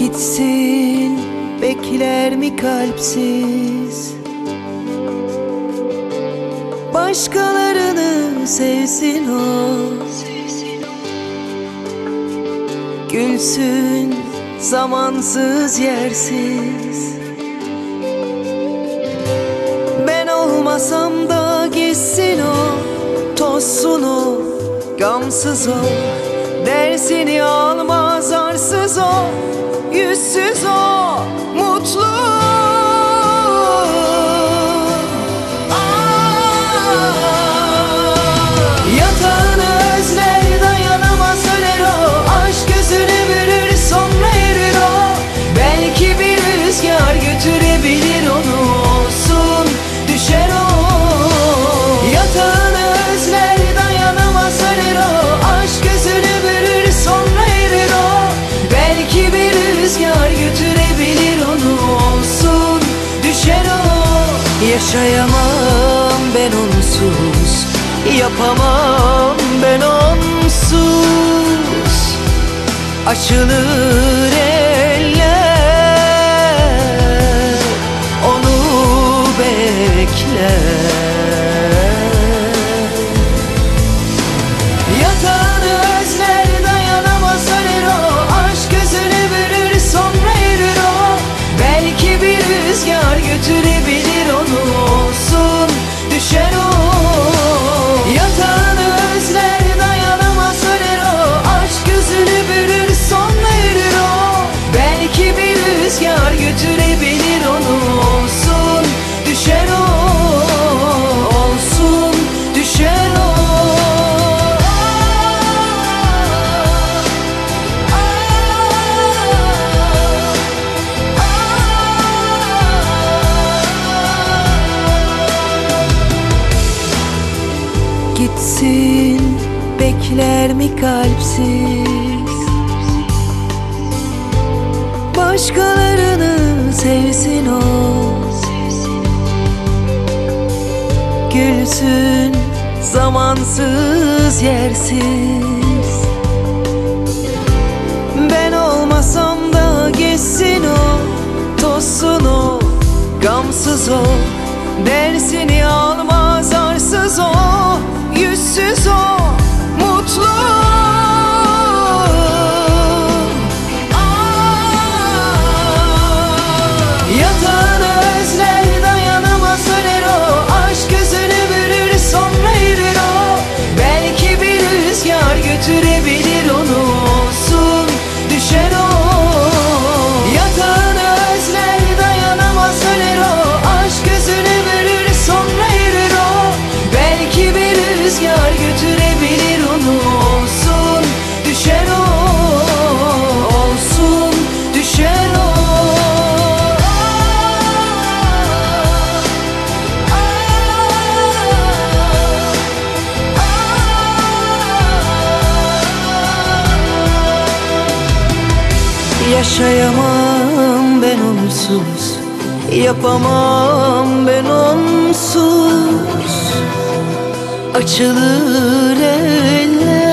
Gitsin bekler mi kalpsiz? Başkalarını sevsin o. Gülsün zamansız yersiz. Ben olmasam da gitsin o Tozsun o gamsız o. Dersini almaz arsız o, yüzsüz o, mutlu o Yaşayamam ben onsuz Yapamam ben onsuz. Açılır bekler mi kalpsiz? Başkalarını sevsin o. Gülsün zamansız yersiz. Ben olmasam da geçsin o Tozsun o Gamsız o. Dersini alma. Yaşayamam ben onsuz. Yapamam ben onsuz. Açılır eller.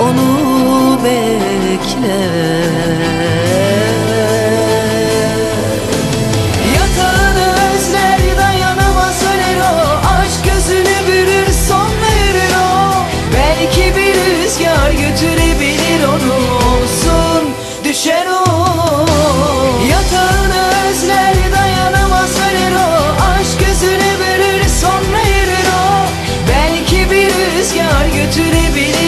Onu bekler. biri biri.